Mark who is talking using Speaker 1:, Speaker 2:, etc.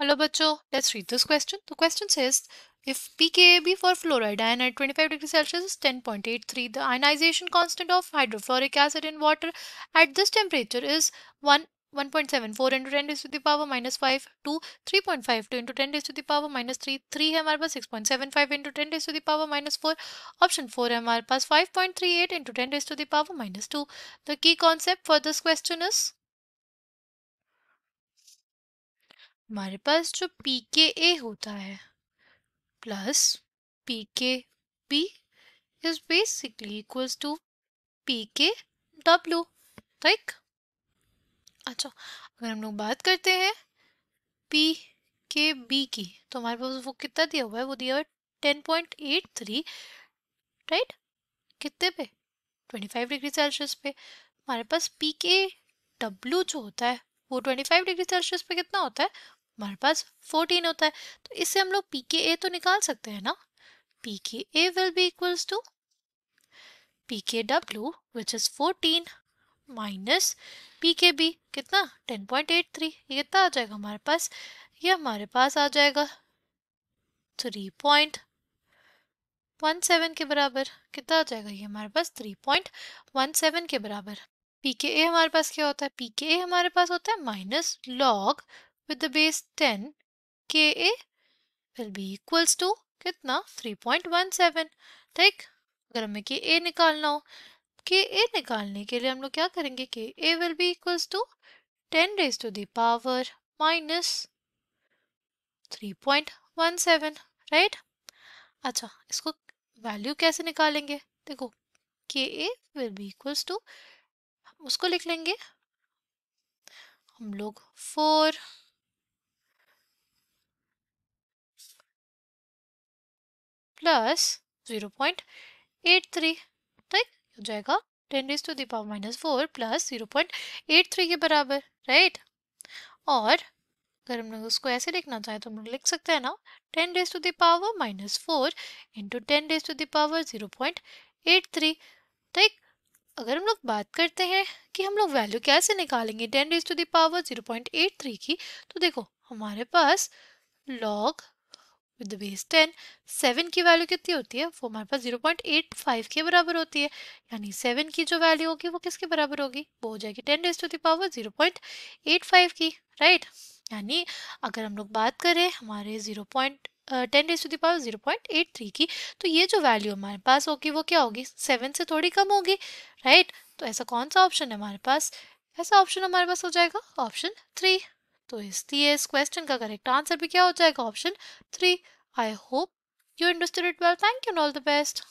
Speaker 1: Hello, Bacho. Let's read this question. The question says if pKa for fluoride ion at 25 degrees Celsius is 10.83, the ionization constant of hydrofluoric acid in water at this temperature is 1 1.74 into 10 raised to the power minus 5 to 3.52 into 10 raised to the power minus 3 3 है हमारे पास 6.75 into 10 raised to the power minus 4 option 4 है हमारे पास 5.38 into 10 raised to the power minus 2 the key concept for this question is हमारे पास जो P K A होता है plus P K B is basically equals to P K W ठीक अच्छा अगर हम लोग बात करते हैं पी के बी की तो हमारे पास वो कितना दिया हुआ है? वो दिया हुआ है ten point eight three right कितने पे? ट्वेंटी फाइव डिग्री सेल्सियस पे। हमारे पास पी के डब्ल्यू जो होता है, वो ट्वेंटी फाइव डिग्री सेल्सियस पे कितना होता है? हमारे पास 14 होता है तो इससे हम लोग पी के ए तो निकाल सकते हैं ना? P K A will be equals to P K W which is 14 minus P K B कितना? 10.83 ये कितना आ जाएगा हमारे पास? ये हमारे पास आ जाएगा 3.17 के बराबर, कितना आ जाएगा? ये हमारे पास 3.17 के बराबर। पी के ए हमारे पास क्या होता है? पी के ए हमारे पास होता है minus log with the base 10 Ka will be equals to कितना? 3.17 ठीक? अगर हमें के ए निकालना हो के ए निकालने के लिए हम लोग क्या करेंगे? K A will be equals to 10 raise to the power minus 3.17 right अच्छा इसको वैल्यू कैसे निकालेंगे? देखो K A will be equals to उसको लिख लेंगे। हम लोग four plus zero point eight three ठीक हो जाएगा ten raise to the power minus four plus zero point eight three के बराबर राइट और अगर हम लोग उसको ऐसे लिखना चाहें तो हम लोग लिख सकते हैं ना ten raise to the power minus four into ten raise to the power zero point eight three ठीक अगर हम लोग बात करते हैं कि हम लोग वैल्यू कैसे निकालेंगे ten raise to the power zero point eight three की तो देखो, हमारे पास log with the base ten seven की वैल्यू कितनी होती है? वो हमारे पास ज़ीरो पॉइंट एट फाइव के बराबर होती है। यानी सेवन की जो वैल्यू होगी, वो किसके बराबर होगी? वो हो जाएगी ten raise to the power zero point eight five की राइट यानी अगर हम लोग बात करें हमारे zero point ten raise to the power zero point eight three की तो ये जो वैल्यू हमारे पास होगी, वो क्या होगी? सेवन से थोड़ी कम होगी राइट तो ऐसा कौन सा ऑप्शन है हमारे पास? ऐसा ऑप्शन हमारे पास हो जाएगा ऑप्शन थ्री तो इसलिए इस क्वेश्चन का करेक्ट आंसर भी क्या हो जाएगा? Option three I hope you understood well thank you all the best